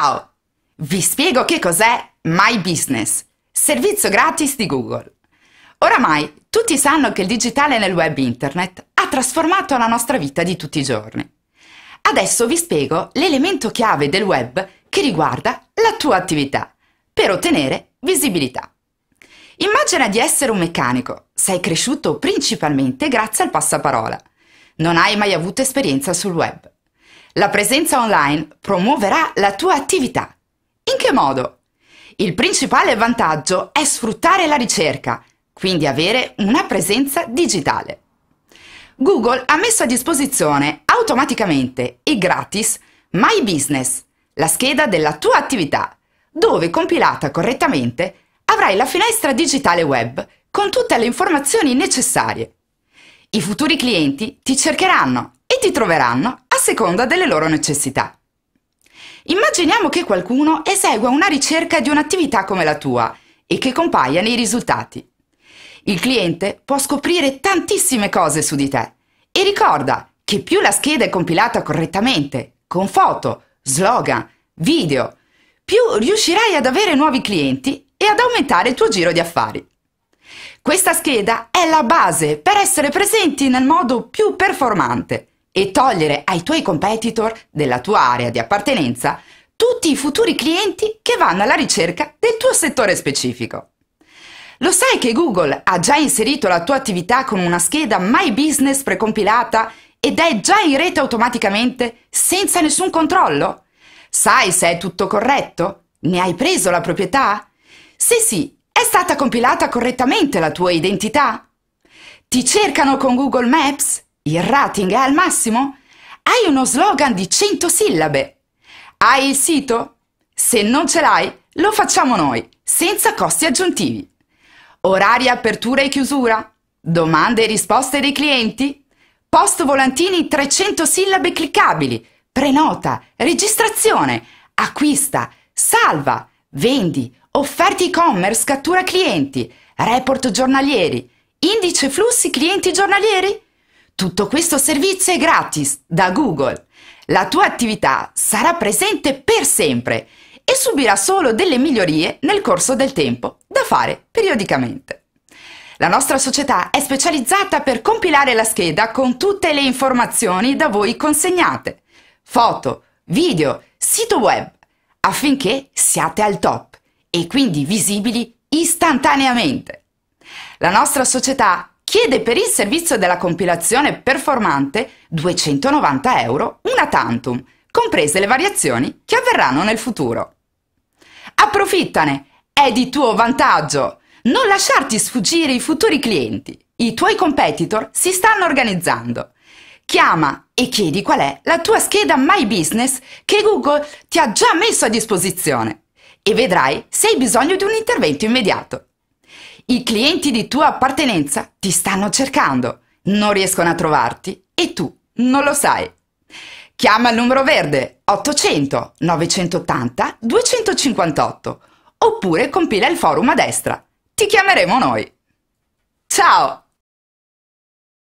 Ciao! Vi spiego che cos'è My Business, servizio gratis di Google. Oramai tutti sanno che il digitale nel web internet ha trasformato la nostra vita di tutti i giorni. Adesso vi spiego l'elemento chiave del web che riguarda la tua attività per ottenere visibilità. Immagina di essere un meccanico, sei cresciuto principalmente grazie al passaparola. Non hai mai avuto esperienza sul web. La presenza online promuoverà la tua attività. In che modo? Il principale vantaggio è sfruttare la ricerca, quindi avere una presenza digitale. Google ha messo a disposizione automaticamente e gratis My Business, la scheda della tua attività, dove compilata correttamente avrai la finestra digitale web con tutte le informazioni necessarie. I futuri clienti ti cercheranno e ti troveranno seconda delle loro necessità. Immaginiamo che qualcuno esegua una ricerca di un'attività come la tua e che compaia nei risultati. Il cliente può scoprire tantissime cose su di te e ricorda che più la scheda è compilata correttamente, con foto, slogan, video, più riuscirai ad avere nuovi clienti e ad aumentare il tuo giro di affari. Questa scheda è la base per essere presenti nel modo più performante e togliere ai tuoi competitor della tua area di appartenenza tutti i futuri clienti che vanno alla ricerca del tuo settore specifico. Lo sai che Google ha già inserito la tua attività con una scheda My Business precompilata ed è già in rete automaticamente senza nessun controllo? Sai se è tutto corretto? Ne hai preso la proprietà? Se sì, è stata compilata correttamente la tua identità? Ti cercano con Google Maps? Il rating è al massimo? Hai uno slogan di 100 sillabe? Hai il sito? Se non ce l'hai, lo facciamo noi, senza costi aggiuntivi. Orari, apertura e chiusura? Domande e risposte dei clienti? Post volantini 300 sillabe cliccabili? Prenota, registrazione, acquista, salva, vendi, offerte e-commerce, cattura clienti, report giornalieri, indice flussi clienti giornalieri? Tutto questo servizio è gratis da Google. La tua attività sarà presente per sempre e subirà solo delle migliorie nel corso del tempo da fare periodicamente. La nostra società è specializzata per compilare la scheda con tutte le informazioni da voi consegnate, foto, video, sito web, affinché siate al top e quindi visibili istantaneamente. La nostra società chiede per il servizio della compilazione performante 290 euro una tantum, comprese le variazioni che avverranno nel futuro. Approfittane, è di tuo vantaggio. Non lasciarti sfuggire i futuri clienti. I tuoi competitor si stanno organizzando. Chiama e chiedi qual è la tua scheda My Business che Google ti ha già messo a disposizione e vedrai se hai bisogno di un intervento immediato. I clienti di tua appartenenza ti stanno cercando, non riescono a trovarti e tu non lo sai. Chiama il numero verde 800 980 258 oppure compila il forum a destra. Ti chiameremo noi. Ciao!